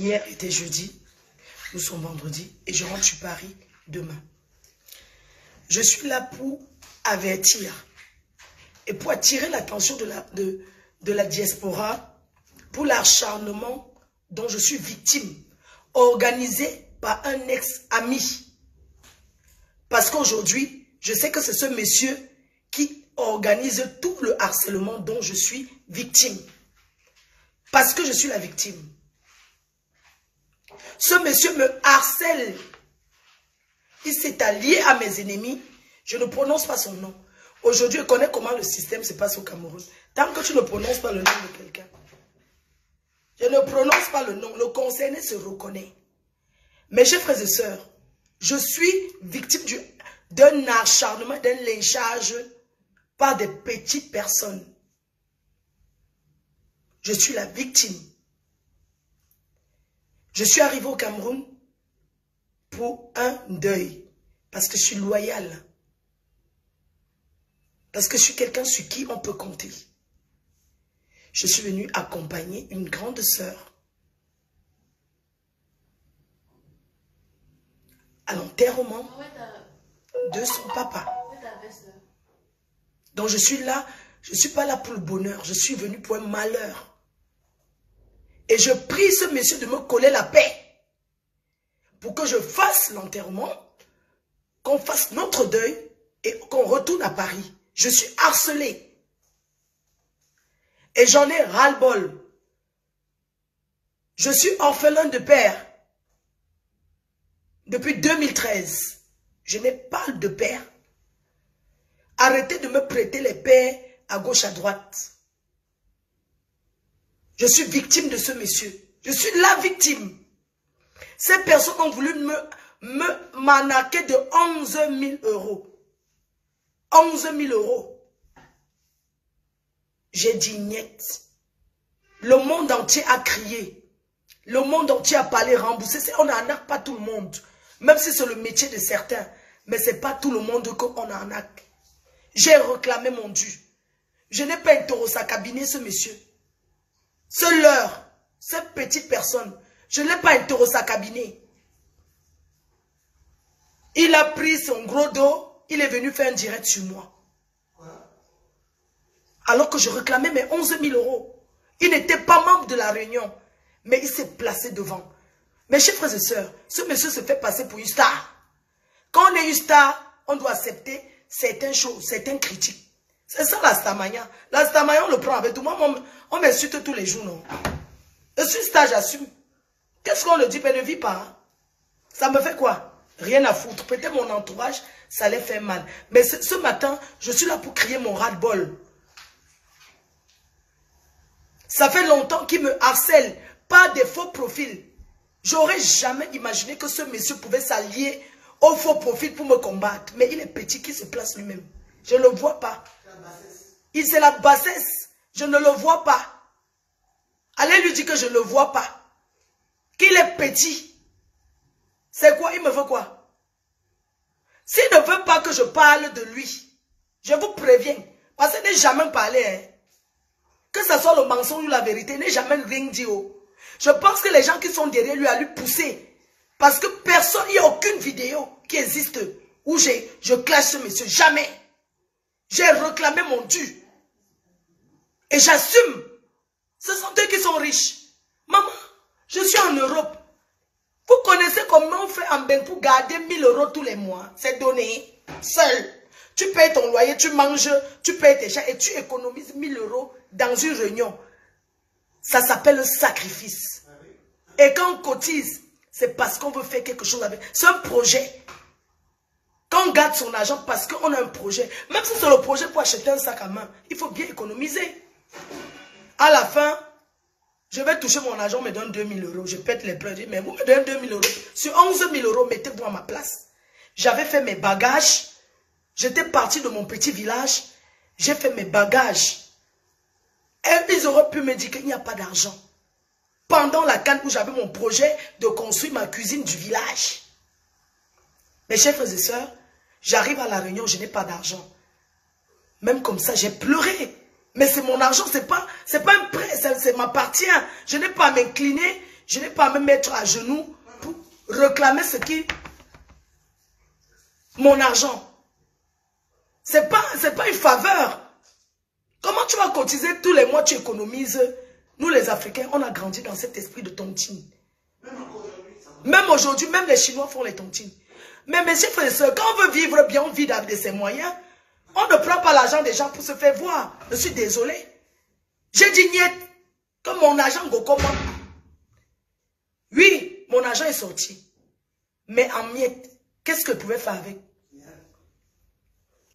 Hier était jeudi, nous sommes vendredi et je rentre sur Paris demain. Je suis là pour avertir et pour attirer l'attention de la, de, de la diaspora pour l'acharnement dont je suis victime, organisé par un ex-ami. Parce qu'aujourd'hui, je sais que c'est ce monsieur qui organise tout le harcèlement dont je suis victime. Parce que je suis la victime. Ce monsieur me harcèle. Il s'est allié à mes ennemis. Je ne prononce pas son nom. Aujourd'hui, je connais comment le système se passe au Cameroun. Tant que tu ne prononces pas le nom de quelqu'un, je ne prononce pas le nom. Le concerné se reconnaît. Mes chers frères et sœurs, je suis victime d'un acharnement, d'un lynchage par des petites personnes. Je suis la victime. Je suis arrivé au Cameroun pour un deuil. Parce que je suis loyal. Parce que je suis quelqu'un sur qui on peut compter. Je suis venu accompagner une grande sœur à l'enterrement de son papa. Donc je suis là, je ne suis pas là pour le bonheur, je suis venu pour un malheur. Et je prie ce monsieur de me coller la paix pour que je fasse l'enterrement, qu'on fasse notre deuil et qu'on retourne à Paris. Je suis harcelé. Et j'en ai ras-le-bol. Je suis orphelin de père. Depuis 2013, je n'ai pas de père. Arrêtez de me prêter les pères à gauche, à droite. Je suis victime de ce monsieur. Je suis la victime. Ces personnes ont voulu me m'anaquer de 11 000 euros. 11 000 euros. J'ai dit niet. Le monde entier a crié. Le monde entier a parlé remboursé. On n'arnaque pas tout le monde. Même si c'est le métier de certains. Mais ce n'est pas tout le monde qu'on arnaque. J'ai réclamé mon dû. Je n'ai pas interrogé sa cabinet, ce monsieur. C'est leur, cette petite personne. Je n'ai pas interrogé sa cabinet. Il a pris son gros dos. Il est venu faire un direct sur moi. Alors que je réclamais mes 11 000 euros. Il n'était pas membre de la réunion. Mais il s'est placé devant. Mes chers frères et sœurs, ce monsieur se fait passer pour une star. Quand on est une star, on doit accepter certaines choses, certaines critiques. C'est ça la stamania. La on le prend avec tout. Moi, on, m'insulte tous les jours, non. Je suis star, j'assume. Qu'est-ce qu'on le dit, mais ne vit pas. Hein? Ça me fait quoi? Rien à foutre. Peut-être mon entourage, ça les fait mal. Mais ce, matin, je suis là pour crier mon ras-de-bol. Ça fait longtemps qu'il me harcèle par des faux profils. J'aurais jamais imaginé que ce monsieur pouvait s'allier au faux profil pour me combattre. Mais il est petit, qui se place lui-même. Je ne le vois pas. Il c'est la bassesse. Je ne le vois pas. Allez lui dire que je ne le vois pas. Qu'il est petit. C'est quoi? Il me veut quoi? S'il ne veut pas que je parle de lui, je vous préviens. Parce qu'il n'est jamais parlé. Hein. Que ce soit le mensonge ou la vérité, n'est jamais rien dit. Oh. Je pense que les gens qui sont derrière lui à lui pousser. Parce que personne, il n'y a aucune vidéo qui existe où je clash ce monsieur. Jamais. J'ai réclamé mon dû. Et j'assume. Ce sont eux qui sont riches. Maman, je suis en Europe. Vous connaissez comment on fait en bain pour garder 1000 euros tous les mois? C'est donné. Seul. Tu payes ton loyer, tu manges, tu payes tes chats et tu économises 1000 euros dans une réunion. Ça s'appelle un sacrifice. Et quand on cotise, c'est parce qu'on veut faire quelque chose avec. C'est un projet. On garde son argent parce qu'on a un projet, même si c'est le projet pour acheter un sac à main, il faut bien économiser. À la fin, je vais toucher mon argent, on me donne 2000 euros. Je pète les pleurs. mais vous me donnez 2000 euros. Sur 11 000 euros, mettez-vous à ma place. J'avais fait mes bagages. J'étais parti de mon petit village. J'ai fait mes bagages. Et ils auraient pu me dire qu'il n'y a pas d'argent. Pendant la canne où j'avais mon projet de construire ma cuisine du village. Mes chers frères et sœurs, j'arrive à la réunion, je n'ai pas d'argent. Même comme ça, j'ai pleuré. Mais c'est mon argent, c'est pas, pas un prêt, ça, m'appartient. Je n'ai pas à m'incliner. Je n'ai pas à me mettre à genoux pour réclamer ce qui... Mon argent. C'est pas, c'est pas une faveur. Comment tu vas cotiser tous les mois, tu économises? Nous les Africains, on a grandi dans cet esprit de tontine. Même aujourd'hui, même les Chinois font les tontines. Mais mes chers frères et sœurs, quand on veut vivre bien, on vit avec ses moyens. On ne prend pas l'argent des gens pour se faire voir. Je suis désolé. J'ai dit niet. Comme mon argent go comment Oui, mon argent est sorti. Mais en miettes, qu'est-ce que je pouvais faire avec?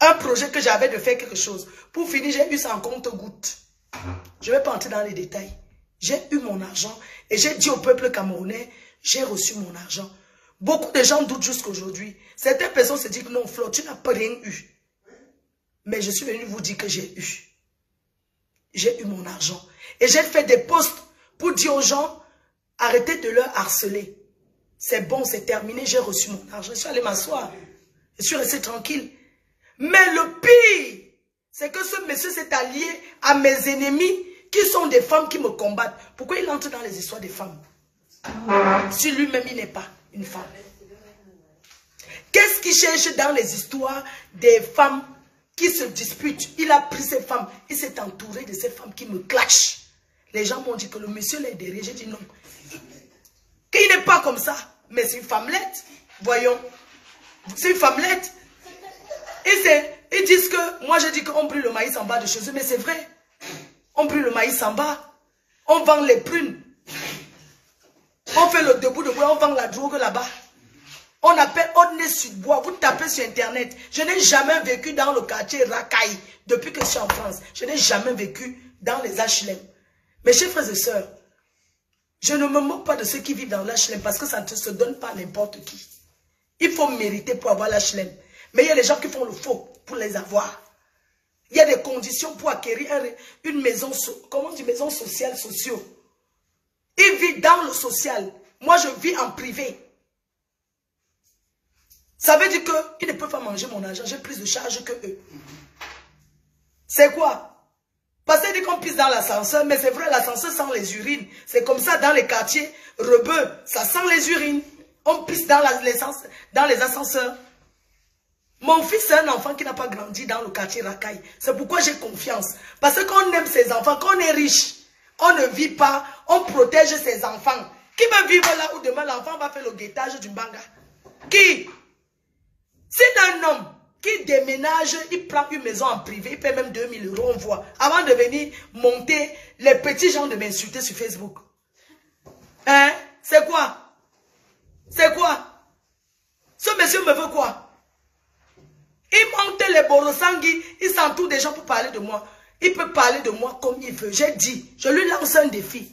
Un projet que j'avais de faire quelque chose. Pour finir, j'ai eu ça en compte goutte. Je ne vais pas entrer dans les détails. J'ai eu mon argent et j'ai dit au peuple camerounais, j'ai reçu mon argent. Beaucoup de gens doutent jusqu'à aujourd'hui. Certaines personnes se disent que non, Flo, tu n'as pas rien eu. Mais je suis venu vous dire que j'ai eu. J'ai eu mon argent. Et j'ai fait des postes pour dire aux gens, arrêtez de leur harceler. C'est bon, c'est terminé, j'ai reçu mon argent. Je suis allé m'asseoir. Je suis resté tranquille. Mais le pire, c'est que ce monsieur s'est allié à mes ennemis qui sont des femmes qui me combattent. Pourquoi il entre dans les histoires des femmes? Si lui-même, il n'est pas une femme. Qu'est-ce qu'il cherche dans les histoires des femmes qui se disputent? Il a pris ces femmes, il s'est entouré de ces femmes qui me clashent. Les gens m'ont dit que le monsieur l'est derrière. J'ai dit non. Qu'il n'est pas comme ça. Mais c'est une femmelette. Voyons. C'est une femmelette. Et ils disent que, moi j'ai dit qu'on brûle le maïs en bas de chez eux, mais c'est vrai. On brûle le maïs en bas. On vend les prunes. On fait le debout de bois, on vend la drogue là-bas. On appelle Odne Sud-Bois. Vous tapez sur Internet. Je n'ai jamais vécu dans le quartier Rakai depuis que je suis en France. Je n'ai jamais vécu dans les HLM. Mes chers frères et sœurs, je ne me moque pas de ceux qui vivent dans l'HLM parce que ça ne se donne pas n'importe qui. Il faut mériter pour avoir l'HLM. Mais il y a les gens qui font le faux pour les avoir. Il y a des conditions pour acquérir une maison, comment maison sociale, sociaux. Il vit dans le social. Moi, je vis en privé. Ça veut dire qu'ils ne peuvent pas manger mon argent. J'ai plus de charge que eux. C'est quoi? Parce qu'ils disent qu'on pisse dans l'ascenseur, mais c'est vrai, l'ascenseur sent les urines. C'est comme ça dans les quartiers rebeux, ça sent les urines. On pisse dans, les ascenseurs. Mon fils, c'est un enfant qui n'a pas grandi dans le quartier Rakai. C'est pourquoi j'ai confiance. Parce qu'on aime ses enfants, qu'on est riche, on ne vit pas, on protège ses enfants. Qui va vivre là où demain l'enfant va faire le guettage du banga Qui? C'est un homme qui déménage, il prend une maison en privé, il paie même 2000 euros, on voit, avant de venir monter les petits gens de m'insulter sur Facebook. Hein? C'est quoi? C'est quoi? Ce monsieur me veut quoi? Il monte les borosangui, il s'entoure des gens pour parler de moi. Il peut parler de moi comme il veut. J'ai dit, je lui lance un défi.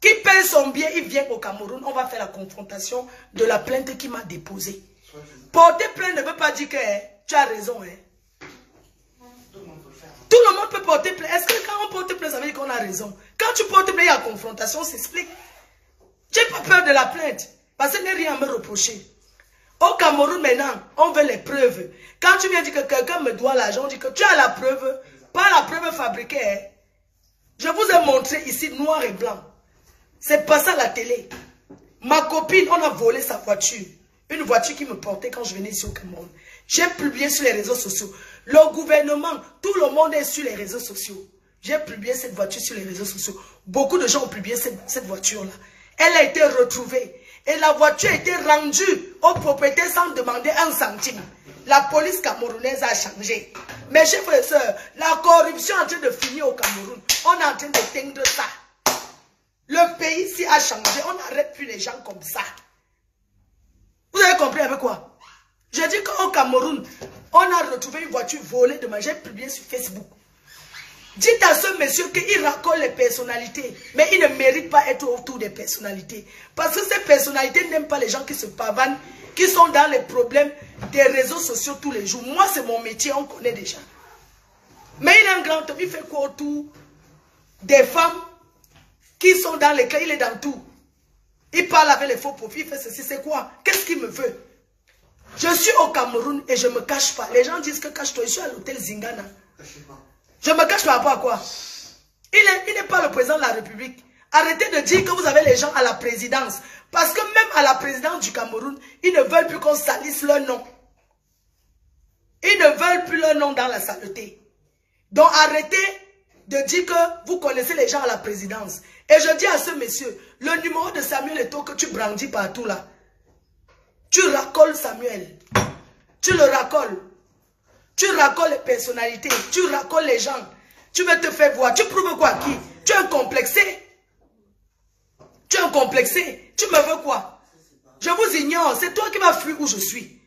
Qui paye son bien, il vient au Cameroun. On va faire la confrontation de la plainte qu'il m'a déposée. Porter plainte ne veut pas dire que eh, tu as raison. Hein. Tout le monde peut porter plainte. Est-ce que quand on porte plainte, ça veut dire qu'on a raison? Quand tu portes plainte, il y a confrontation, on s'explique. N'as pas peur de la plainte. Parce n'y a rien à me reprocher. Au Cameroun maintenant, on veut les preuves. Quand tu viens dire que quelqu'un me doit l'argent, on dit que tu as la preuve, pas la preuve fabriquée. Hein. Je vous ai montré ici noir et blanc. C'est pas ça la télé. Ma copine, on a volé sa voiture. Une voiture qui me portait quand je venais ici au Cameroun. J'ai publié sur les réseaux sociaux. Le gouvernement, tout le monde est sur les réseaux sociaux. J'ai publié cette voiture sur les réseaux sociaux. Beaucoup de gens ont publié cette, cette voiture-là. Elle a été retrouvée. Et la voiture a été rendue au propriétaire sans demander un centime. La police camerounaise a changé. Mes chers frères et sœurs, la corruption est en train de finir au Cameroun. On est en train d'éteindre ça. Le pays ici a changé. On n'arrête plus les gens comme ça. Vous avez compris avec quoi? Je dis qu'au Cameroun, on a retrouvé une voiture volée de J'ai publié sur Facebook. Dites à ce monsieur qu'il raconte les personnalités, mais il ne mérite pas être autour des personnalités. Parce que ces personnalités n'aiment pas les gens qui se pavanent, qui sont dans les problèmes des réseaux sociaux tous les jours. Moi, c'est mon métier, on connaît déjà. Mais il est un grand homme, il fait quoi autour des femmes qui sont dans les cas, il est dans tout. Il parle avec les faux profils, il fait ceci, c'est quoi? Qu'est-ce qu'il me veut? Je suis au Cameroun et je ne me cache pas. Les gens disent que cache-toi, je suis à l'hôtel Zingana. Je me cache par rapport à quoi? Il n'est pas le président de la République. Arrêtez de dire que vous avez les gens à la présidence. Parce que même à la présidence du Cameroun, ils ne veulent plus qu'on salisse leur nom. Ils ne veulent plus leur nom dans la saleté. Donc arrêtez de dire que vous connaissez les gens à la présidence. Et je dis à ce monsieur, le numéro de Samuel Eto'o que tu brandis partout là, tu racoles Samuel. Tu le racoles. Tu racoles les personnalités. Tu racoles les gens. Tu veux te faire voir. Tu prouves quoi à qui? Tu es un complexé. Tu es un complexé. Tu me veux quoi? Je vous ignore. C'est toi qui m'as fui où je suis.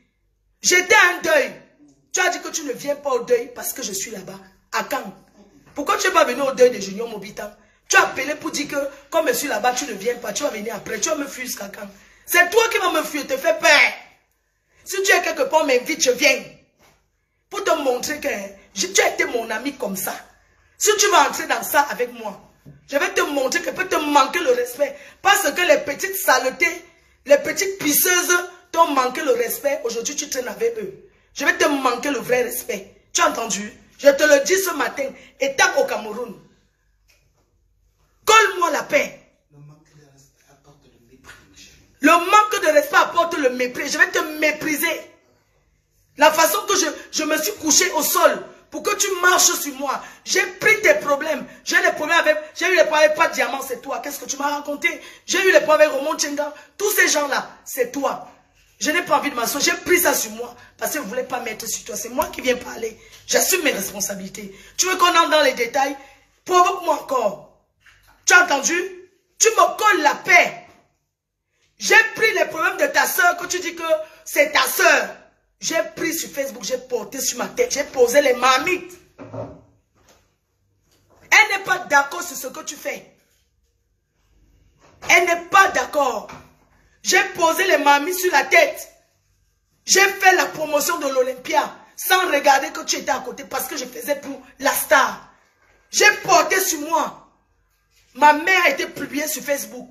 J'étais un deuil. Tu as dit que tu ne viens pas au deuil parce que je suis là-bas. À quand Pourquoi tu n'es pas venu au deuil de Junior Mobitan Tu as appelé pour dire que comme je suis là-bas, tu ne viens pas. Tu vas venir après. Tu vas me fuir jusqu'à quand C'est toi qui vas me fuir. Te fais peur. Si tu es quelque part, m'invite, je viens. Pour te montrer que tu as été mon ami comme ça. Si tu vas entrer dans ça avec moi, je vais te montrer que peut te manquer le respect. Parce que les petites saletés, les petites pisseuses t'ont manqué le respect. Aujourd'hui, tu traînes avec eux. Je vais te manquer le vrai respect. Tu as entendu? Je te le dis ce matin, étant au Cameroun. Colle-moi la paix. Le manque de respect apporte le mépris. Je vais te mépriser. La façon que je, je me suis couché au sol pour que tu marches sur moi. J'ai pris tes problèmes. J'ai problèmes avec, j'ai eu les problèmes avec pas diamant, c'est toi. Qu'est-ce que tu m'as raconté? J'ai eu les problèmes avec Roman Tchenga. Tous ces gens-là, c'est toi. Je n'ai pas envie de m'asseoir. J'ai pris ça sur moi parce que je ne voulais pas mettre sur toi. C'est moi qui viens parler. J'assume mes responsabilités. Tu veux qu'on entre dans les détails? Provoque-moi encore. Tu as entendu? Tu me colles la paix. J'ai pris les problèmes de ta soeur que tu dis que c'est ta soeur. J'ai pris sur Facebook, j'ai porté sur ma tête, j'ai posé les marmites. Elle n'est pas d'accord sur ce que tu fais. Elle n'est pas d'accord. J'ai posé les marmites sur la tête. J'ai fait la promotion de l'Olympia sans regarder que tu étais à côté parce que je faisais pour la star. J'ai porté sur moi. Ma mère a été publiée sur Facebook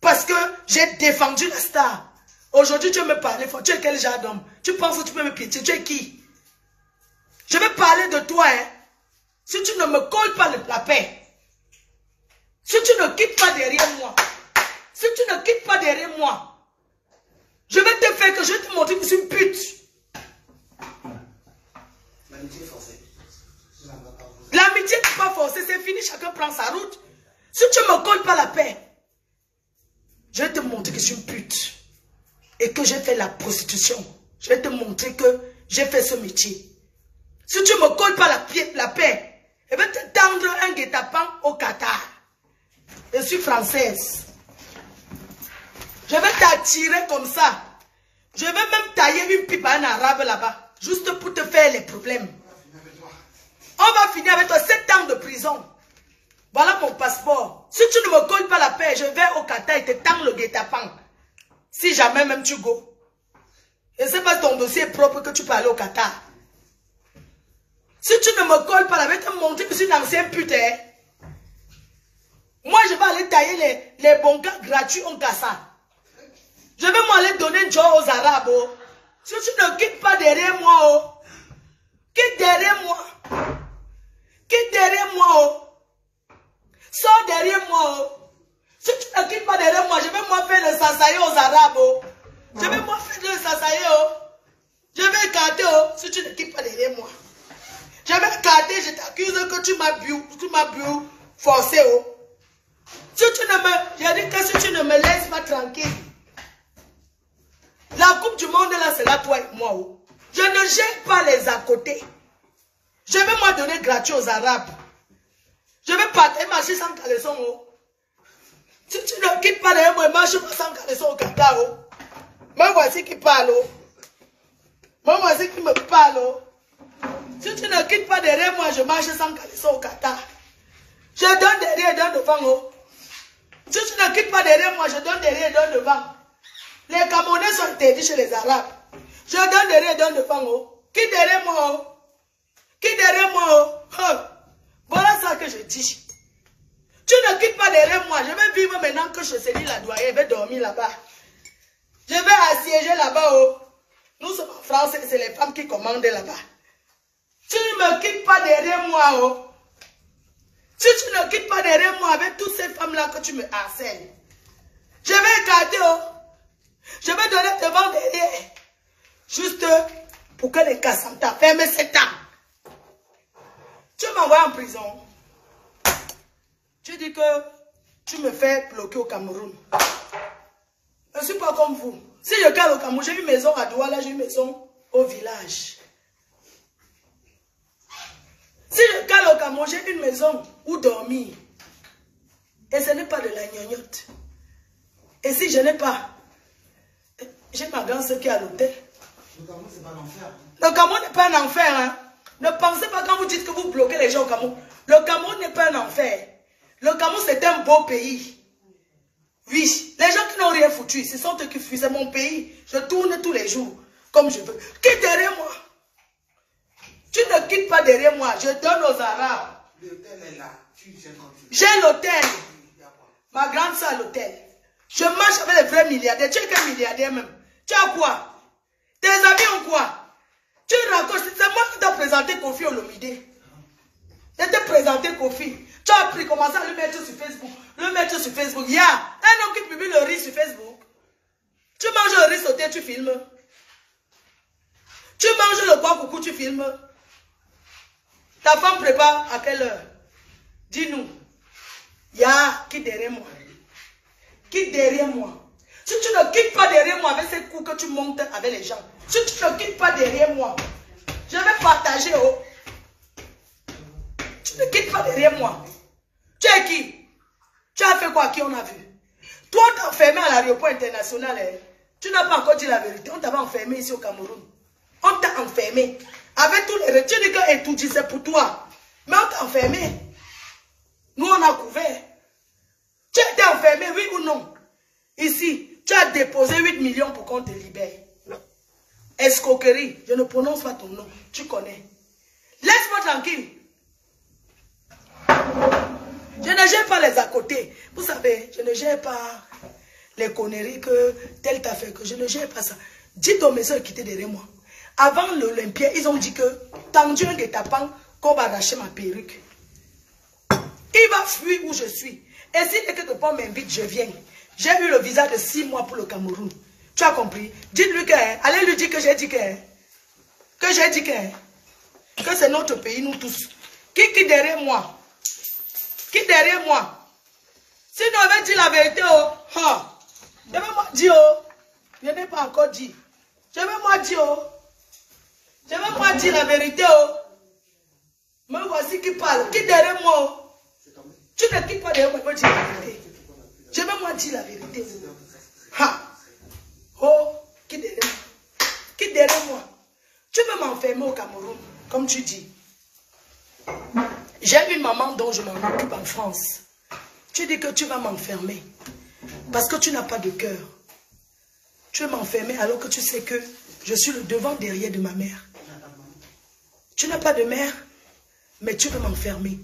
parce que j'ai défendu la star. Aujourd'hui, tu veux me parler Tu es quel genre d'homme? Tu penses que tu peux me piétiner Tu es qui? Je vais parler de toi. Hein? Si tu ne me colles pas la paix, si tu ne quittes pas derrière moi, si tu ne quittes pas derrière moi, je vais te faire que je vais te montrer que je suis une pute. L'amitié est forcée. L'amitié n'est pas forcée, c'est fini, chacun prend sa route. Si tu ne me colles pas la paix, je vais te montrer que je suis une pute et que j'ai fait la prostitution, je vais te montrer que j'ai fait ce métier. Si tu me colles pas la, la paix, je vais te tendre un guet-apens au Qatar. Je suis française. Je vais t'attirer comme ça. Je vais même tailler une pipe à un arabe là-bas. Juste pour te faire les problèmes. On va finir avec toi 7 ans de prison. Voilà mon passeport. Si tu ne me colles pas la paix, je vais au Qatar et te tendre le guet-apens. Si jamais même tu go. Et c'est pas ton dossier propre que tu peux aller au Qatar. Si tu ne me colles pas, je vais te montrer que je suis une ancienne putain. Hein. Moi, je vais aller tailler les, les bons gars gratuits en Kassa. Je vais m'aller donner job aux Arabes. Oh. Si tu ne quittes pas derrière moi, oh. quitte derrière moi. Quitte derrière moi. Oh. Sors derrière moi. Oh. Si tu ne quittes pas derrière moi, je vais moi faire le sasaye aux Arabes. Oh. Je vais moi faire le sasaye. Oh. Je vais écarter oh, si tu ne quittes pas derrière moi. Je vais écarter, je t'accuse que tu m'as bu, tu m'as bu forcé. Oh. Si tu ne me, j'ai dit que si tu ne me laisses pas tranquille, la coupe du monde là, c'est là toi et moi. Oh. Je ne jette pas les à côté. Je vais moi donner gratuit aux Arabes. Je vais partir marcher sans caleçon. Oh. Si tu ne quittes pas derrière moi, marche sans caleçon au Qatar. Oh. Me voici qui parle. Oh. Me voici qui me parle. Oh. Si tu ne quittes pas derrière moi, je marche sans caleçon au Qatar. Je donne derrière donne devant. Oh. Si tu ne quittes pas derrière moi, je donne derrière donne devant. Les Camerounais sont interdits chez les Arabes. Je donne derrière donne devant. Oh. Qui derrière moi? Oh? Qui derrière moi? Oh? Voilà ça que je dis. Tu ne quittes pas derrière moi. Je vais vivre maintenant que je saisis la doyenne. Je vais dormir là-bas. Je vais assiéger là-bas. Oh. Nous sommes en France c'est les femmes qui commandent là-bas. Tu ne me quittes pas derrière moi. Oh. Si tu ne quittes pas derrière moi avec toutes ces femmes-là que tu me harcèles, je vais écarter, oh. Je vais donner devant derrière. Juste pour que les Kassanta ferment cet ans. Tu m'envoies en prison. Tu dis que tu me fais bloquer au Cameroun. Je ne suis pas comme vous. Si je cale au Cameroun, j'ai une maison à Douala, j'ai une maison au village. Si je cale au Cameroun, j'ai une maison où dormir. Et ce n'est pas de la gnognotte. Et si je n'ai pas, j'ai ma grande soeur qui est à l'hôtel. Le Cameroun, c'est pas un enfer. Le Cameroun n'est pas un enfer. Hein? Ne pensez pas quand vous dites que vous bloquez les gens au Cameroun. Le Cameroun n'est pas un enfer. Le Cameroun, c'est un beau pays. Oui, les gens qui n'ont rien foutu, ce sont eux qui fuient. C'est mon pays. Je tourne tous les jours, comme je veux. Quitte derrière moi. Tu ne quittes pas derrière moi. Je donne aux Arabes. L'hôtel est là. J'ai l'hôtel. Ma grande soeur l'hôtel. Je marche avec les vrais milliardaires. Tu es qu'un milliardaire même. Tu as quoi? Tes amis ont quoi? Tu racontes. C'est moi qui t'ai présenté Kofi Olomide. Je t'ai présenté Kofi. Tu as pris, commencé à le mettre sur Facebook. Le mettre sur Facebook. Il y a un homme qui publie le riz sur Facebook. Tu manges le riz sauté, tu filmes. Tu manges le pois coucou, tu filmes. Ta femme prépare à quelle heure? Dis-nous. Il y a qui derrière moi? Qui derrière moi? Si tu ne quittes pas derrière moi avec ces coups que tu montes avec les gens, si tu ne quittes pas derrière moi, je vais partager. Oh. Tu ne quittes pas derrière moi. Tu es qui? Tu as fait quoi? Qui on a vu? Toi, on t'a enfermé à l'aéroport international. hein. Tu n'as pas encore dit la vérité. On t'avait enfermé ici au Cameroun. On t'a enfermé. Avec tous les... Tu dis que Etoudi, c'est pour toi. Mais on t'a enfermé. Nous, on a couvert. Tu été enfermé, oui ou non? Ici, tu as déposé 8 millions pour qu'on te libère. Escroquerie, je ne prononce pas ton nom. Tu connais. Laisse-moi tranquille. Je ne gère pas les à côté. Vous savez, je ne gère pas les conneries que tel t'a fait, que je ne gère pas ça. Dites aux maisons quitter derrière moi. Avant l'Olympia, ils ont dit que, tendu un guet-apens, qu'on va arracher ma perruque. Il va fuir où je suis? Et si quelque part m'invite, je viens. J'ai eu le visa de six mois pour le Cameroun. Tu as compris? Dites-lui que, hein, allez lui dire que j'ai dit que, hein, que j'ai dit que, hein, que c'est notre pays, nous tous. Qui qui derrière moi? Qui derrière moi Si nous avait dit la vérité, oh, ha, je vais moi dire, oh, je n'ai pas encore dit. Je vais moi dire, oh, je vais moi dire la vérité, oh. Me voici qui parle. Qui derrière moi, oh. Tu ne quittes pas derrière moi, je vais dire la vérité. Je vais moi dire la vérité. Ha! Oh, qui derrière moi? Qui derrière moi? Tu veux m'enfermer au Cameroun, comme tu dis. J'ai une maman dont je m'en occupe en France. Tu dis que tu vas m'enfermer. Parce que tu n'as pas de cœur. Tu veux m'enfermer alors que tu sais que je suis le devant derrière de ma mère. Tu n'as pas de mère, mais tu veux m'enfermer.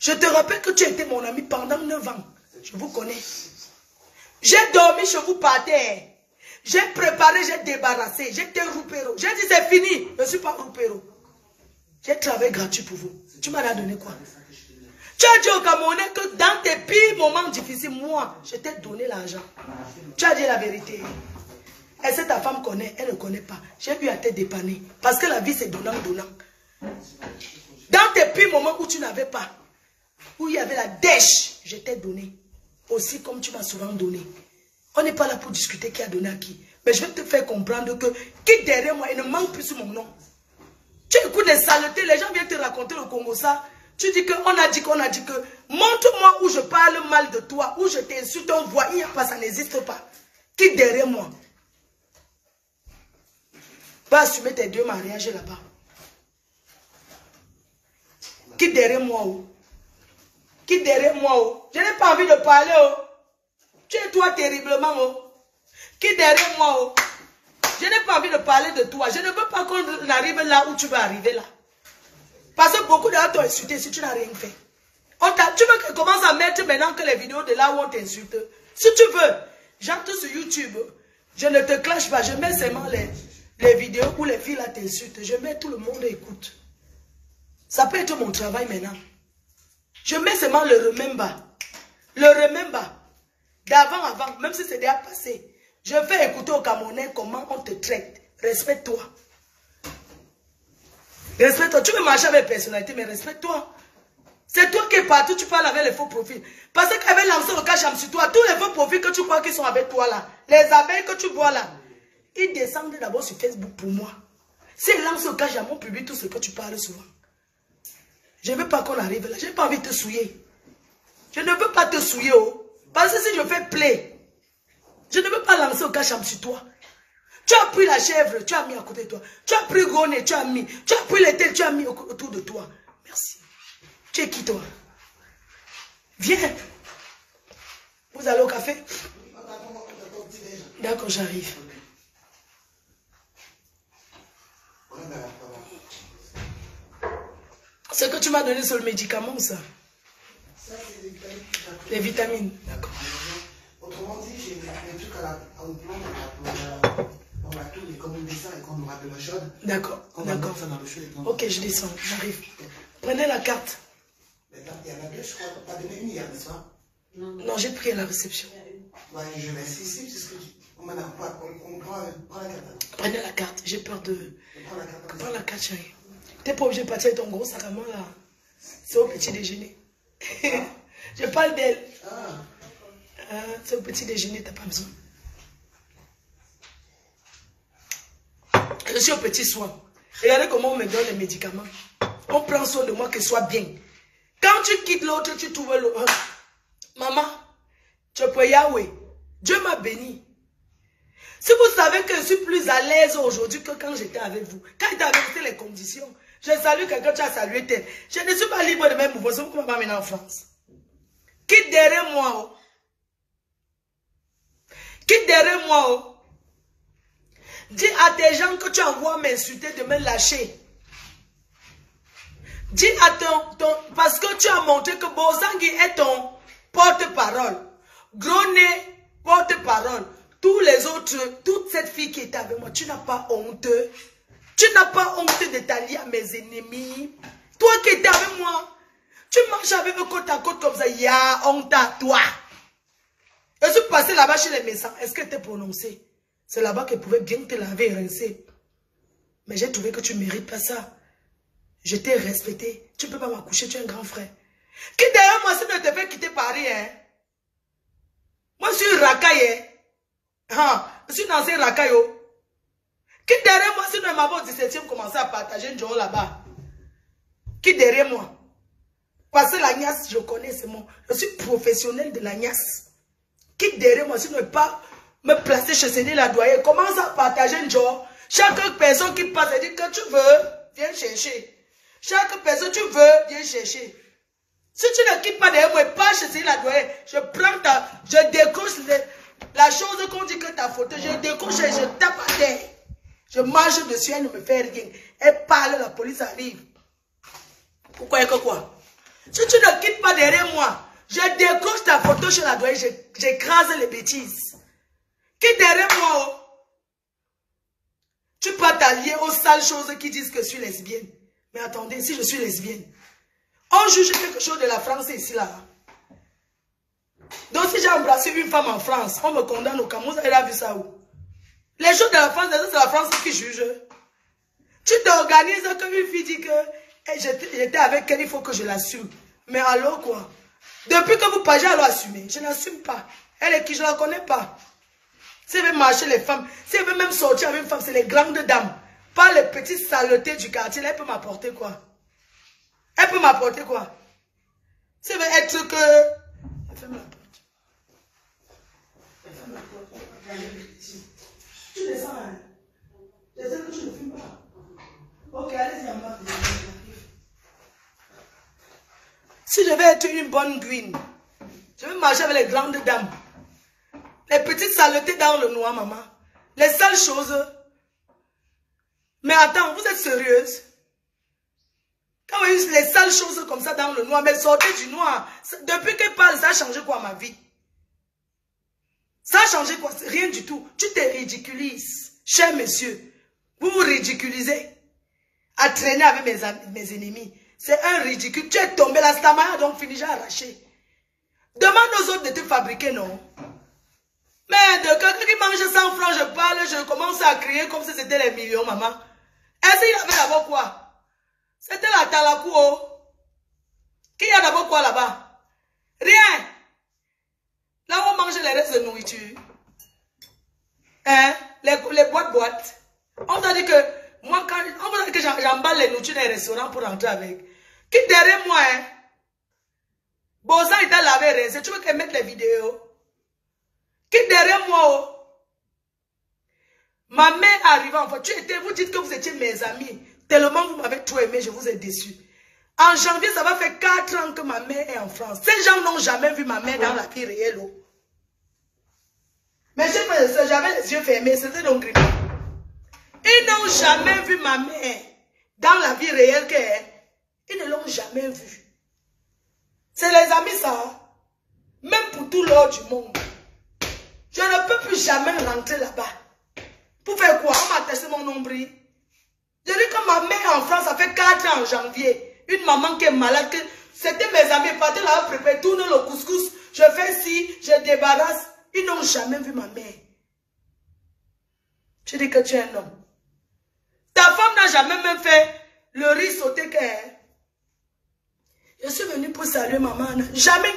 Je te rappelle que tu étais mon ami pendant 9 ans. Je vous connais. J'ai dormi chez vous par terre. J'ai préparé, j'ai débarrassé. J'étais roupéro. J'ai dit c'est fini. Je ne suis pas roupéro. J'ai travaillé gratuit pour vous. Tu m'as donné quoi? Tu as dit au Camerounais que dans tes pires moments difficiles, moi, je t'ai donné l'argent. Tu as dit la vérité. Est-ce que ta femme connaît? Elle ne connaît pas. J'ai eu à te dépanner. Parce que la vie, c'est donnant-donnant. Dans tes pires moments où tu n'avais pas, où il y avait la dèche, je t'ai donné. Aussi comme tu m'as souvent donné. On n'est pas là pour discuter qui a donné à qui. Mais je vais te faire comprendre que qui derrière moi, il ne manque plus sur mon nom. Tu écoutes les saletés, les gens viennent te raconter le Congo ça. Tu dis qu'on a dit qu'on a dit que. Montre-moi où je parle mal de toi, où je t'insulte, on voit, il n'y a ça n'existe pas. Qui derrière moi? Va assumer tes deux mariages là-bas. Qui derrière moi oh? Qui derrière moi oh? Je n'ai pas envie de parler oh. Tu es toi terriblement oh. Qui derrière moi oh? Je n'ai pas envie de parler de toi. Je ne veux pas qu'on arrive là où tu vas arriver là. Parce que beaucoup de gens t'ont insulté si tu n'as rien fait. Tu veux que commence à mettre maintenant que les vidéos de là où on t'insulte. Si tu veux, j'entre sur YouTube. Je ne te clash pas. Je mets seulement les, les vidéos où les filles t'insultent. Je mets tout le monde écoute. Ça peut être mon travail maintenant. Je mets seulement le remember. Le remember. D'avant, avant, même si c'est déjà passé. Je vais écouter au Camerounais comment on te traite. Respecte-toi. Respecte-toi. Tu veux marcher avec personnalité, mais respecte-toi. C'est toi qui es partout, tu parles avec les faux profils. Parce qu'avec lancé le cacham sur toi, tous les faux profils que tu crois qu'ils sont avec toi là, les abeilles que tu vois là, ils descendent d'abord sur Facebook pour moi. S'ils lancent le cacham, mon public, tout ce que tu parles souvent. Je ne veux pas qu'on arrive là. Je n'ai pas envie de te souiller. Je ne veux pas te souiller. Oh. Parce que si je fais play, je ne veux pas lancer au cacham sur toi. Tu as pris la chèvre, tu as mis à côté de toi. Tu as pris Goné, tu as mis. Tu as pris les tels, tu as mis autour de toi. Merci. Tu es qui toi? Viens. Vous allez au café? D'accord, j'arrive. Ce que tu m'as donné sur le médicament, ça c'est. Les vitamines, d'accord. Autrement dit, j'ai des trucs à la, au plan dans la, dans la tour et comme on descend et qu'on nous rappelle la chaude, D'accord, on va mettre ça dans le chaud et on- Ok, je descends, j'arrive. Prenez la carte. Maintenant, il y en a deux, je crois, pas de même hier, n'est-ce pas Non, j'ai pris à la réception. Ouais, je vais ici, c'est ce que tu- on on, on la carte. Prenez la carte, j'ai peur de... On. Prends la carte, chérie. T'es pas obligé de partir avec ton gros sac à main là. C'est au petit déjeuner. je parle d'elle. Hein, c'est au petit déjeuner, t'as pas besoin. Je suis au petit soin. Regardez comment on me donne les médicaments. On prend soin de moi que ce soit bien. Quand tu quittes l'autre, tu trouves l'autre. Maman, tu peux Yahweh. Dieu m'a béni. Si vous savez que je suis plus à l'aise aujourd'hui que quand j'étais avec vous, quand j'étais avec vous, les conditions. Je salue quelqu'un, tu as salué tel. Je ne suis pas libre de mes mouvements, c'est pourquoi je m'amène en France. Quitte derrière moi. oh. Quitte derrière moi. oh. À tes gens que tu envoies m'insulter de me lâcher. Dis à ton, ton- Parce que tu as montré que Bozangi est ton porte-parole. Gros nez, porte-parole. Tous les autres, toute cette fille qui est avec moi, tu n'as pas honte. Tu n'as pas honte de t'allier à mes ennemis. Toi qui étais avec moi, tu marches avec eux côte à côte comme ça. Il y a honte à toi. Je suis passé là-bas chez les médecins. Est-ce que tu prononcé? C'est là-bas qu'ils pouvaient bien te laver et rincer. Mais j'ai trouvé que tu ne mérites pas ça. Je t'ai respecté. Tu ne peux pas m'accoucher, tu es un grand frère. Qui derrière moi, si ne te fait quitter Paris, hein? Moi, je suis racaille, hein? Ah, je suis dans ces racailles, oh. Qui derrière moi, si ne m'avait au 17e commencé à partager un jour là-bas? Qui derrière moi? Parce que la je connais, c'est mon. Je suis professionnel de la. Qui derrière moi, si ne pas me placer chez Séné la doyenne, commence à partager un jour. Chaque personne qui passe, elle dit que tu veux, viens chercher. Chaque personne, tu veux, viens chercher. Si tu ne quittes pas derrière moi, pas chez Séné la doyenne, je prends ta, je décroche la chose qu'on dit que ta photo, je décroche et je tape à terre. Je marche dessus, elle ne me fait rien. Elle parle, la police arrive. Pourquoi et que quoi? Si tu ne quittes pas derrière moi, je décroche ta photo chez la douane, je- j'écrase les bêtises. Quitte derrière moi, oh? Tu peux t'allier aux sales choses qui disent que je suis lesbienne. Mais attendez, si je suis lesbienne, on juge quelque chose de la France ici, là. Donc si j'ai embrassé une femme en France, on me condamne au Cameroun, elle a vu ça où? Les choses de la France, c'est la France qui juge. Tu t'organises qu'une fille dit que eh, j'étais j'étais avec elle, il faut que je l'assume. Mais alors quoi? Depuis que vous partez, alors assumer. Je n'assume pas. Elle est qui? Je ne la connais pas. Si elle veut marcher les femmes, si elle veut même sortir avec une femme, c'est les grandes dames. Pas les petites saletés du quartier. Là, elle peut m'apporter quoi? Elle peut m'apporter quoi? Si elle veut être que... Elle ferme la porte. Elle ferme la porte. Tu descends, hein? Je sais que tu ne fumes pas. Ok, allez-y, à moi. Si je vais être une bonne green, je vais marcher avec les grandes dames. Les petites saletés dans le noir, maman. Les sales choses. Mais attends, vous êtes sérieuse? Quand vous dites les sales choses comme ça dans le noir, mais sortez du noir. Depuis qu'elle parle, ça a changé quoi ma vie? Ça a changé quoi? Rien du tout. Tu te ridiculises, cher monsieur. Vous vous ridiculisez à traîner avec mes, ennemis. C'est un ridicule. Tu es tombé, la stamaya donc fini, j'ai arraché. Demande aux autres de te fabriquer, non? Mais de quelqu'un qui mange 100 francs, je parle, je commence à crier comme si c'était les millions, maman. Est-ce qu'il y avait d'abord quoi? C'était la talakou. Qui y a d'abord quoi là-bas? Rien. Là on mange les restes de nourriture. Hein? Les, boîtes boîtes. On t'a dit que moi, quand on dit que j'emballe les nourritures dans les restaurants pour rentrer avec. Qui derrière moi, hein? Il t'a lavé rincé. Tu veux qu'elle mette les vidéos? Qui derrière moi, oh? Ma mère arrive en fait. Tu étais, vous dites que vous étiez mes amis. Tellement vous m'avez trop aimé, je vous ai déçu. En janvier, ça va faire 4 ans que ma mère est en France. Ces gens n'ont jamais vu ma mère dans la vie réelle. Oh. Mais j'avais les yeux fermés, c'était donc grippé. Ils n'ont jamais vu ma mère dans la vie réelle qu'elle Ils ne l'ont jamais vue. C'est les amis ça. Même pour tout l'or du monde. Je ne peux plus jamais rentrer là-bas. Pour faire quoi? On m'a testé mon nombril. Je dis que ma mère en France, ça fait 4 ans en janvier. Une maman qui est malade. C'était mes amis. Partez là, préparer, tourne le couscous. Je fais ci, je débarrasse. Ils n'ont jamais vu ma mère. Je dis que tu es un homme. Ta femme n'a jamais même fait le riz sauté qu'elle. Je suis venue pour saluer maman. Jamais.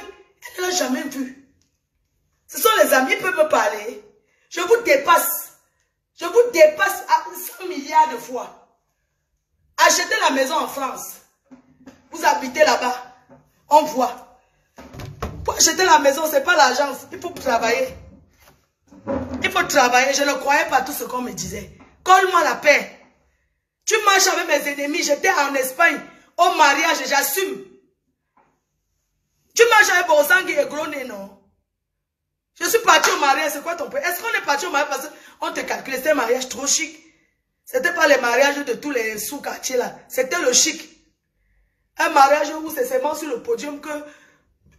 Elle ne l'a jamais vu. Ce sont les amis qui peuvent me parler. Je vous dépasse. Je vous dépasse à 100 milliards de fois. Achetez la maison en France. Vous habitez là-bas. On voit. Pour acheter la maison, ce n'est pas l'agence. Il faut travailler. Il faut travailler. Je ne croyais pas tout ce qu'on me disait. Colle-moi la paix. Tu marches avec mes ennemis. J'étais en Espagne. Au mariage, j'assume. Tu marches avec Bozangi et Groné, non? Je suis parti au mariage. C'est quoi ton point Est-ce qu'on est parti au mariage parce qu'on te calculait C'était un mariage trop chic? C'était pas les mariages de tous les sous-quartiers là. C'était le chic. Un mariage où c'est seulement sur le podium que...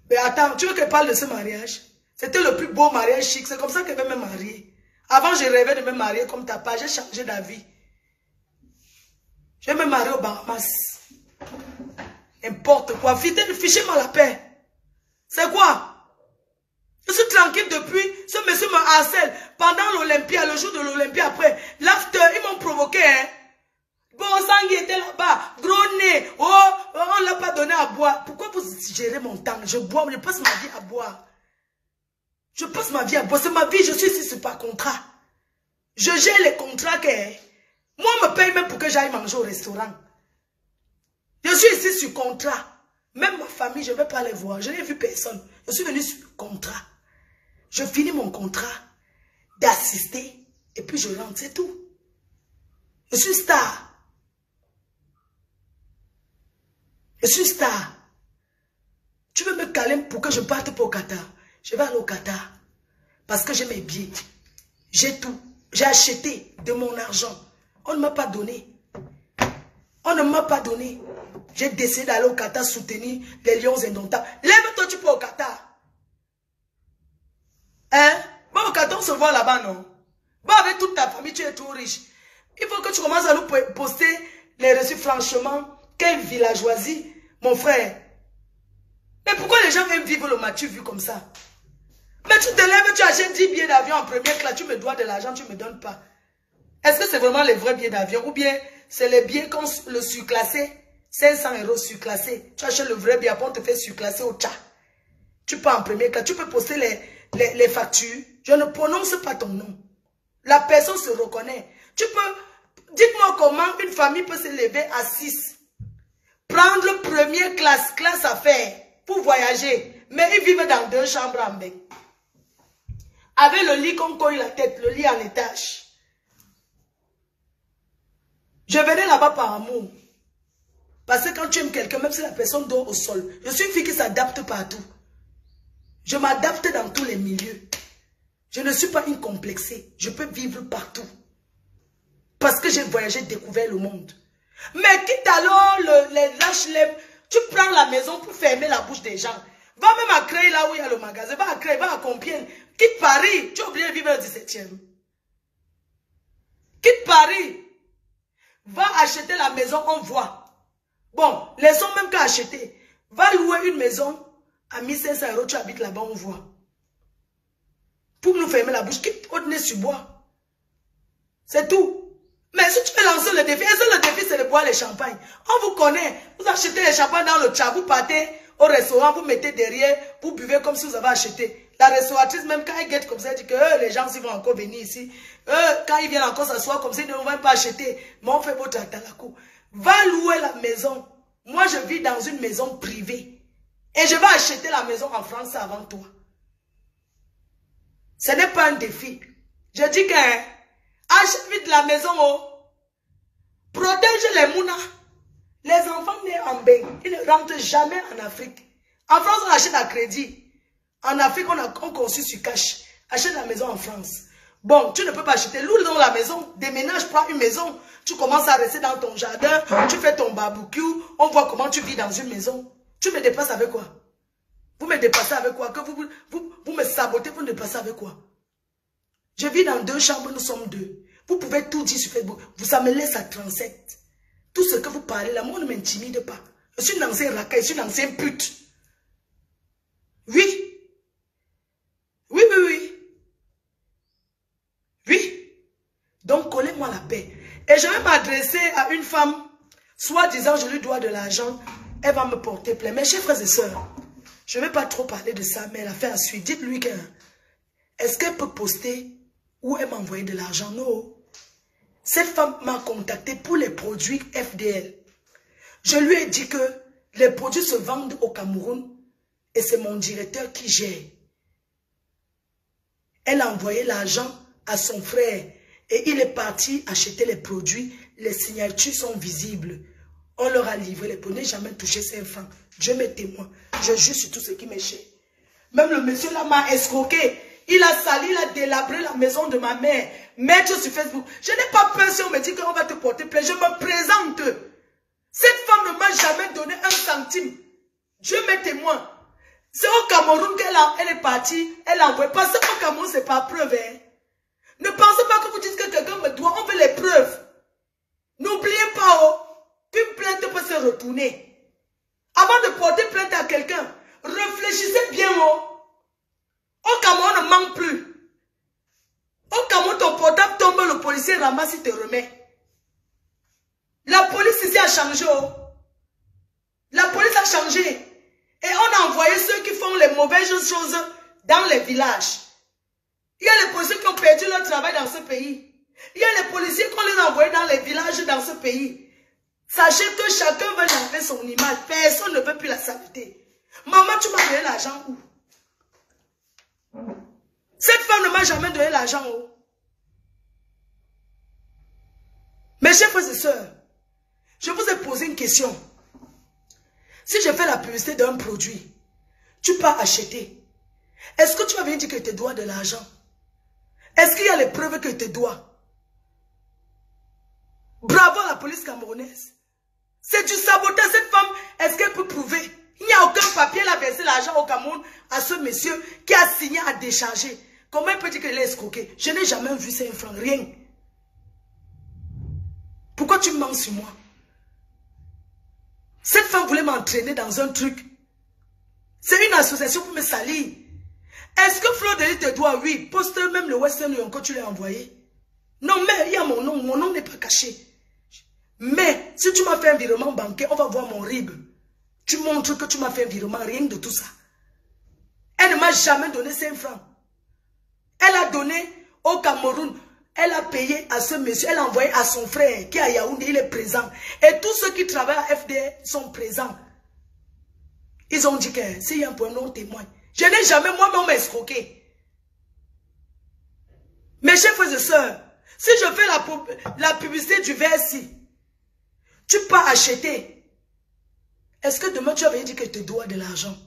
Mais attends, tu veux que je parle de ce mariage? C'était le plus beau mariage chic. C'est comme ça que je vais me marier. Avant, je rêvais de me marier comme ta part. J'ai changé d'avis. Je vais me marier au Bahamas. N'importe quoi. Fichez-moi la paix. C'est quoi? Je suis tranquille depuis. Ce monsieur me harcèle. Pendant l'Olympia, le jour de l'Olympia après. L'after, ils m'ont provoqué. Hein? Bon, Sangui était là-bas. Gros nez. Oh, on ne l'a pas donné à boire. Pourquoi vous gérez mon temps? Je bois, je passe ma vie à boire. Je passe ma vie à boire. C'est ma vie, je suis ici, c'est pas contrat. Je gère les contrats que... Moi, on me paye même pour que j'aille manger au restaurant. Je suis ici sur contrat. Même ma famille, je ne vais pas les voir. Je n'ai vu personne. Je suis venu sur contrat. Je finis mon contrat d'assister et puis je rentre, c'est tout. Je suis star. Je suis star. Tu veux me caler pour que je parte pour Qatar? Je vais aller au Qatar. Parce que j'ai mes billets. J'ai tout. J'ai acheté de mon argent. On ne m'a pas donné. On ne m'a pas donné. J'ai décidé d'aller au Qatar soutenir les lions indomptables. Lève-toi, tu peux au Qatar. Hein? Au Qatar, on se voit là-bas, non? Bon, avec toute ta famille, tu es tout riche. Il faut que tu commences à nous poster les reçus, franchement. Quelle villageoisie, mon frère. Mais pourquoi les gens aiment vivre le mature vu comme ça? Mais tu te lèves, tu achètes 10 billets d'avion en première classe, tu me dois de l'argent, tu ne me donnes pas. Est-ce que c'est vraiment les vrais billets d'avion? Ou bien c'est les billets qu'on le surclassé? 500 euros surclassé. Tu achètes le vrai billet, après on te fait surclasser au tcha. Tu pars en première classe, tu peux poster les, les, factures. Je ne prononce pas ton nom. La personne se reconnaît. Tu peux, dites-moi comment une famille peut se lever à 6. Prendre première classe, classe à faire, pour voyager. Mais ils vivent dans deux chambres en bec. Avec le lit qu'on colle la tête, le lit en étage. Je venais là-bas par amour. Parce que quand tu aimes quelqu'un, même si la personne dort au sol, je suis une fille qui s'adapte partout. Je m'adapte dans tous les milieux. Je ne suis pas incomplexée. Je peux vivre partout. Parce que j'ai voyagé, découvert le monde. Mais quitte alors le, les lâches tu prends la maison pour fermer la bouche des gens. Va même à créer là où il y a le magasin. Va à créer, va à Compiègne. Quitte Paris. Tu as oublié de vivre au 17e. Quitte Paris. Va acheter la maison, on voit. Bon, hommes même qu'à acheter. Va louer une maison à 1500 euros, tu habites là-bas, on voit. Pour nous fermer la bouche, quitte au nez sur bois? C'est tout. Mais si tu veux lancer le défi, que le défi c'est de boire les champagnes? On vous connaît. Vous achetez les champagnes dans le chat, vous partez au restaurant, vous mettez derrière, vous buvez comme si vous avez acheté. La restauratrice, même quand elle guette comme ça, elle dit que euh, les gens ils vont encore venir ici. Euh, quand ils viennent encore s'asseoir comme ça, ils ne vont pas acheter. Mais on fait votre atalakou. Va louer la maison. Moi, je vis dans une maison privée. Et je vais acheter la maison en France avant toi. Ce n'est pas un défi. Je dis que achète vite la maison. Oh. Protège les mounas. Les enfants nés en bain, ils ne rentrent jamais en Afrique. En France, on achète à crédit. En Afrique, on a sur cash. Achète la maison en France. Bon, tu ne peux pas acheter. Loue dans la maison. Déménage, prends une maison. Tu commences à rester dans ton jardin. Tu fais ton barbecue. On voit comment tu vis dans une maison. Tu me dépasses avec quoi? Vous me dépassez avec quoi? Que vous, vous, vous me sabotez, vous me dépassez avec quoi? Je vis dans deux chambres, nous sommes deux. Vous pouvez tout dire sur Facebook. Ça me laisse à 37. Tout ce que vous parlez là, moi, ne m'intimide pas. Je suis une ancienne racaille, je suis une ancienne pute. Oui. Oui, oui, oui. Oui. Donc, collez-moi la paix. Et je vais m'adresser à une femme, soit disant je lui dois de l'argent, elle va me porter plainte. Mes chers frères et sœurs, je ne vais pas trop parler de ça, mais fait à suite. Dites-lui que, est-ce qu'elle peut poster ou elle m'a envoyé de l'argent? Non. Cette femme m'a contacté pour les produits FDL. Je lui ai dit que les produits se vendent au Cameroun et c'est mon directeur qui gère. Elle a envoyé l'argent à son frère et il est parti acheter les produits. Les signatures sont visibles. On leur a livré les produits. jamais touché ces francs. Dieu m'est témoin. Je jure sur tout ce qui m'échappe. Même le monsieur là m'a escroqué. Il a sali, il a délabré la maison de ma mère. Mettre sur Facebook. Je n'ai pas peur si on me dit qu'on va te porter plainte. Je me présente. Cette femme ne m'a jamais donné un centime. Dieu m'est témoin. C'est au Cameroun qu'elle elle est partie. Elle a envoyé. Parce qu'au Cameroun, c'est pas preuve. Hein. Ne pensez pas que vous dites que quelqu'un me doit. On veut les preuves. N'oubliez pas oh, qu'une plainte peut se retourner. Avant de porter plainte à quelqu'un, réfléchissez bien. Oh. Au Cameroun, on ne manque plus. Au Cameroun, ton portable tombe, le policier ramasse, il te remet. La police ici a changé. Oh. La police a changé. Et on a envoyé ceux qui font les mauvaises choses dans les villages. Il y a les policiers qui ont perdu leur travail dans ce pays. Il y a les policiers qu'on les a envoyés dans les villages dans ce pays. Sachez que chacun veut laver son image. Personne ne peut plus la saluer. Maman, tu m'as donné l'argent où? Cette femme ne m'a jamais donné l'argent où? Mes chers frères et sœurs, je vous ai posé une question. Si je fais la publicité d'un produit, tu pars acheter. Est-ce que tu vas venir dire que tu dois de l'argent? Est-ce qu'il y a les preuves que tu dois? Bravo à la police camerounaise. C'est du sabotage. Cette femme, est-ce qu'elle peut prouver? Il n'y a aucun papier, elle a versé l'argent au Cameroun à ce monsieur qui a signé à décharger. Comment elle peut dire qu'elle est escroquée? Je n'ai jamais vu 5 francs, rien. Pourquoi tu mens sur moi? Cette femme voulait m'entraîner dans un truc. C'est une association pour me salir. Est-ce que Flo de te doit? Oui. Poste même le Western Union que tu l'as envoyé. Non, mais il y a mon nom. Mon nom n'est pas caché. Mais si tu m'as fait un virement bancaire, on va voir mon RIB. Tu montres que tu m'as fait un virement, rien de tout ça. Elle ne m'a jamais donné 5 francs. Elle a donné au Cameroun. Elle a payé à ce monsieur. Elle a envoyé à son frère qui est à Yaoundé. Il est présent. Et tous ceux qui travaillent à FD sont présents. Ils ont dit que s'il y a un point non témoin. Je n'ai jamais moi-même escroqué. Mes chers frères et sœurs, si je fais la, la publicité du versi, tu peux acheter. Est-ce que demain tu vas venir dire que tu dois de l'argent?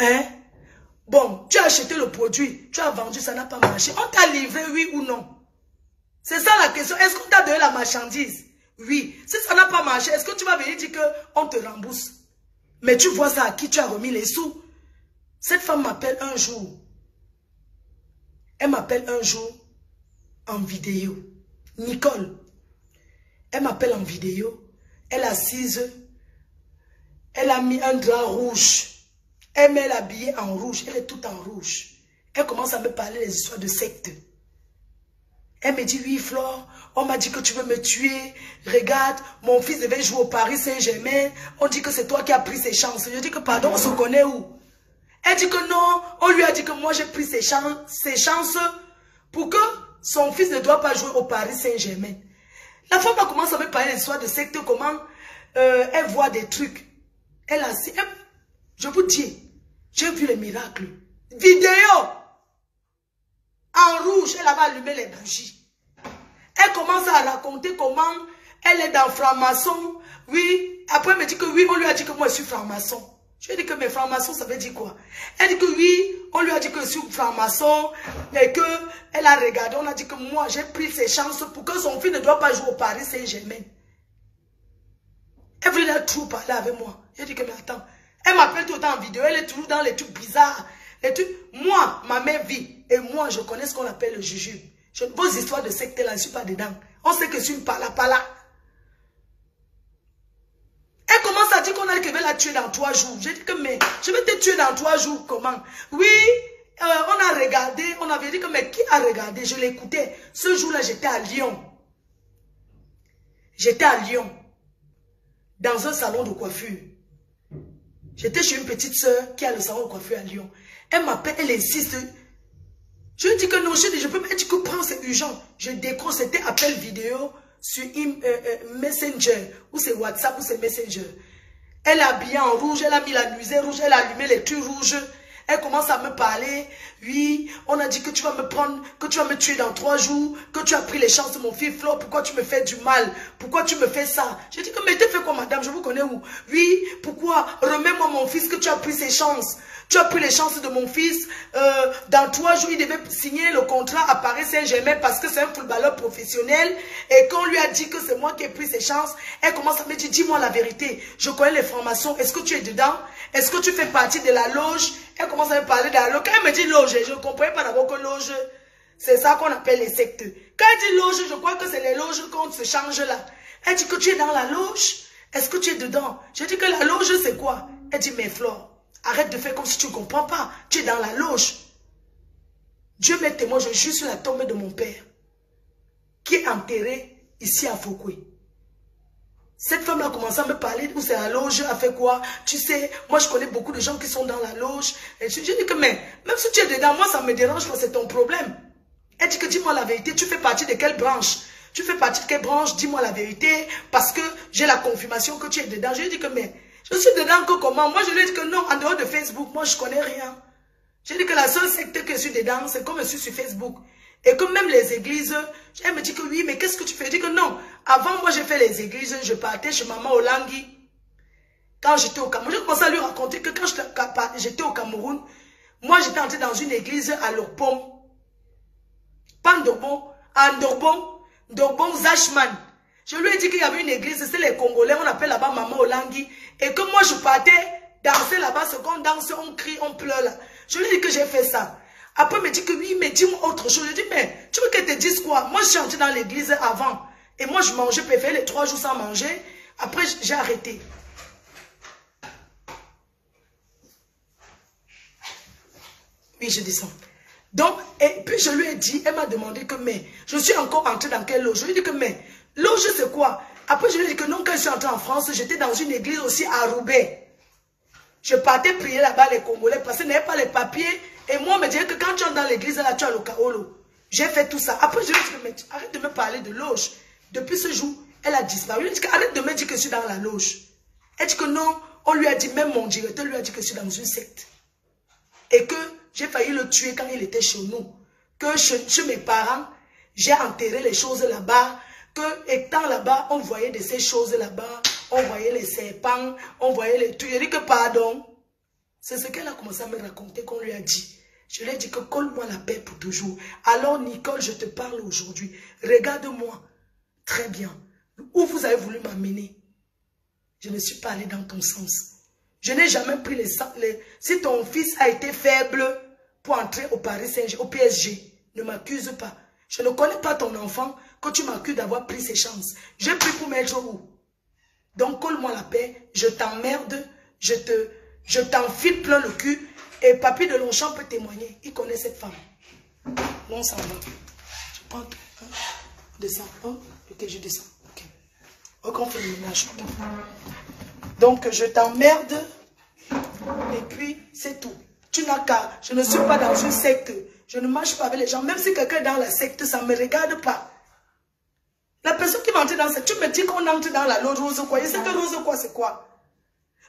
Hein? Bon, tu as acheté le produit, tu as vendu, ça n'a pas marché. On t'a livré, oui ou non? C'est ça la question. Est-ce qu'on t'a donné la marchandise? Oui. Si ça n'a pas marché, est-ce que tu vas venir dire qu'on te rembourse? Mais tu vois ça à qui tu as remis les sous? Cette femme m'appelle un jour. Elle m'appelle un jour en vidéo. Nicole. Elle m'appelle en vidéo. Elle assise. Elle a mis un drap rouge. Elle met l'habillée en rouge. Elle est toute en rouge. Elle commence à me parler des histoires de secte. Elle me dit, oui, Flore, on m'a dit que tu veux me tuer. Regarde, mon fils devait jouer au Paris Saint-Germain. On dit que c'est toi qui as pris ses chances. Je dis que pardon, on se connaît où? Elle dit que non. On lui a dit que moi j'ai pris ses ses chances pour que son fils ne doit pas jouer au Paris Saint-Germain. La femme a commencé à me parler l'histoire de secte, comment euh, elle voit des trucs. Elle a dit, je vous dis, j'ai vu les miracles. Vidéo en rouge, elle avait allumé les bougies. Elle commence à raconter comment elle est dans franc-maçon. Oui, après elle me dit que oui, on lui a dit que moi je suis franc-maçon. Je lui ai dit que mes francs-maçons, ça veut dire quoi? Elle dit que oui, on lui a dit que je suis franc-maçon et que elle a regardé, on a dit que moi j'ai pris ses chances pour que son fils ne doit pas jouer au Paris Saint-Germain. Elle voulait tout parler avec moi. J'ai dit que mais attends, elle m'appelle tout le temps en vidéo, elle est toujours dans les trucs bizarres. Les trucs, moi, ma mère vit. Et moi, je connais ce qu'on appelle le jujube. Vos histoires de secte là, je ne suis pas dedans. On sait que je suis une pala pala. Elle commence à dire qu'on a qu'elle va la tuer dans trois jours. J'ai dit que, mais je vais te tuer dans trois jours, comment? Oui, euh, on a regardé, on avait dit que, mais qui a regardé? Je l'écoutais. Ce jour-là, j'étais à Lyon. J'étais à Lyon. Dans un salon de coiffure. J'étais chez une petite soeur qui a le salon de coiffure à Lyon. Elle m'appelle, elle insiste. Je lui dis que non, je dis, je peux pas dire que prends, c'est urgent. Je décroche, c'était appel vidéo sur euh, euh, Messenger, ou c'est WhatsApp, ou c'est Messenger. Elle a habillé en rouge, elle a mis la nuisée rouge, elle a allumé les trucs rouges. Elle commence à me parler. Oui, on a dit que tu vas me prendre, que tu vas me tuer dans trois jours, que tu as pris les chances de mon fils Flo. Pourquoi tu me fais du mal? Pourquoi tu me fais ça? J'ai dit que, mais t'es fait quoi, madame? Je vous connais où? Oui, pourquoi? Remets-moi mon fils, que tu as pris ses chances. Tu as pris les chances de mon fils. Euh, dans trois jours, il devait signer le contrat à Paris Saint-Germain parce que c'est un footballeur professionnel. Et quand on lui a dit que c'est moi qui ai pris ses chances, elle commence à me dire, dis-moi la vérité. Je connais les formations. Est-ce que tu es dedans? Est-ce que tu fais partie de la loge? Elle commence à me parler de la loge. Quand elle me dit loge, je ne comprenais pas d'abord que loge, c'est ça qu'on appelle les sectes. Quand elle dit loge, je crois que c'est les loges qu'on se change là. Elle dit que tu es dans la loge. Est-ce que tu es dedans? Je dis que la loge, c'est quoi? Elle dit, mes fleurs. Arrête de faire comme si tu ne comprends pas. Tu es dans la loge. Dieu m'est témoin, je suis sur la tombe de mon père, qui est enterré ici à Foucault. Cette femme a commencé à me parler où c'est la loge, a fait quoi? Tu sais, moi je connais beaucoup de gens qui sont dans la loge. Et je, dis que, mais même si tu es dedans, moi ça me dérange pas, c'est ton problème. Elle dit que dis-moi la vérité, tu fais partie de quelle branche? Tu fais partie de quelle branche? Dis-moi la vérité, parce que j'ai la confirmation que tu es dedans. Je lui dis que, mais je suis dedans que comment? Moi, je lui dit que non, en dehors de Facebook, moi, je connais rien. J'ai dit que la seule secte que je suis dedans, c'est comme je suis sur Facebook. Et que même les églises, elle me dit que oui, mais qu'est-ce que tu fais? Je dis que non. Avant, moi, j'ai fait les églises, je partais chez maman Olangui. Quand j'étais au Cameroun, j'ai commencé à lui raconter que quand j'étais au Cameroun, moi, j'étais entré dans une église à Lopom. Pas Ndorbon, à Ndorbon, Ndorbon Zachman. Je lui ai dit qu'il y avait une église, c'est les Congolais, on appelle là-bas Maman Olangui. Et que moi, je partais danser là-bas, ce qu'on danse, on crie, on pleure là. Je lui ai dit que j'ai fait ça. Après, me dit que oui, mais dis-moi autre chose. Je dis, mais tu veux qu'elle te dise quoi? Moi, je suis entrée dans l'église avant. Et moi, je mangeais, préférais les trois jours sans manger. Après, j'ai arrêté. Oui, je ça. Donc, et puis je lui ai dit, elle m'a demandé que, mais, je suis encore entrée dans quelle loge? Je lui ai dit que, mais, loge c'est quoi? Après, je lui ai dit que non, quand je suis entrée en France, j'étais dans une église aussi à Roubaix. Je partais prier là-bas les Congolais parce qu'ils n'avaient pas les papiers. Et moi, on me disait que quand tu entres dans l'église, là, tu as le kaolo. J'ai fait tout ça. Après, je lui ai dit, arrête de me parler de loge. Depuis ce jour, elle a disparu. Je dit, arrête de me dire que je suis dans la loge. Elle dit que non, on lui a dit, même mon directeur lui a dit que je suis dans une secte. Et que j'ai failli le tuer quand il était chez nous. Que chez, mes parents, j'ai enterré les choses là-bas. Que étant là-bas, on voyait de ces choses là-bas. On voyait les serpents, on voyait les trucs. dit que pardon. C'est ce qu'elle a commencé à me raconter qu'on lui a dit. Je lui ai dit que colle-moi la paix pour toujours. Alors Nicole, je te parle aujourd'hui. Regarde-moi. Très bien. Où vous avez voulu m'amener? Je ne suis pas allé dans ton sens. Je n'ai jamais pris les, les... Si ton fils a été faible, pour entrer au Paris Saint-Germain, au PSG. Ne m'accuse pas. Je ne connais pas ton enfant que tu m'accuses d'avoir pris ses chances. J'ai pris pour mettre où? Donc, colle-moi la paix, je t'emmerde, je te, je t'enfile plein le cul. Et Papy de Longchamp peut témoigner. Il connaît cette femme. Non, ça va. Je prends un, descends, ok, je descends. Ok. Ok, on fait le ménage. Donc, je t'emmerde. Et puis, c'est tout. Tu n'as qu'à. Je ne suis pas dans une secte. Je ne marche pas avec les gens. Même si quelqu'un est dans la secte, ça ne me regarde pas. La personne qui va entrer dans cette, tu me dis qu'on entre dans la rose quoi? Et cette rose quoi, c'est quoi?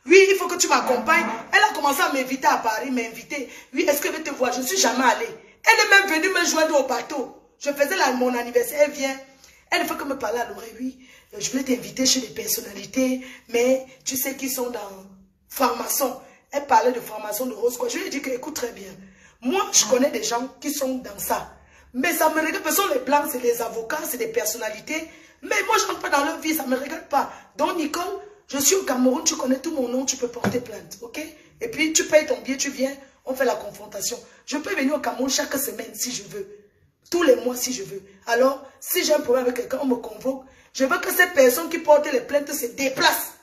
Oui, il faut que tu m'accompagnes. Elle a commencé à m'inviter à Paris, m'inviter. Oui, est-ce que je te voir? Je ne suis jamais allée. Elle est même venue me joindre au bateau. Je faisais mon anniversaire, elle vient. Elle ne fait que me parler à l'oreille. Oui, euh, je voulais t'inviter chez des personnalités, mais tu sais qu'ils sont dans formation. Elle parlait de formation de rose quoi. Je lui ai dit que, écoute très bien. Moi, je connais des gens qui sont dans ça. Mais ça me regarde, ce sont les blancs, c'est des avocats, c'est des personnalités. Mais moi, je rentre pas dans leur vie, ça ne me regarde pas. Donc, Nicole, je suis au Cameroun, tu connais tout mon nom, tu peux porter plainte, ok? Et puis, tu payes ton billet, tu viens, on fait la confrontation. Je peux venir au Cameroun chaque semaine si je veux. Tous les mois si je veux. Alors, si j'ai un problème avec quelqu'un, on me convoque. Je veux que ces personnes qui portent les plaintes se déplacent.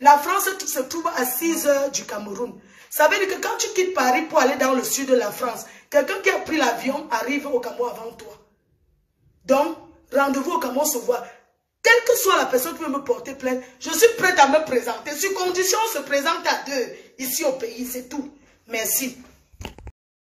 La France se trouve à 6 heures du Cameroun. Ça veut dire que quand tu quittes Paris pour aller dans le sud de la France, quelqu'un qui a pris l'avion arrive au Cameroun avant toi. Donc, rendez-vous au Cameroun se voit. Quelle que soit la personne qui veut me porter plainte, je suis prête à me présenter. Sur condition, on se présente à deux ici au pays, c'est tout. Merci.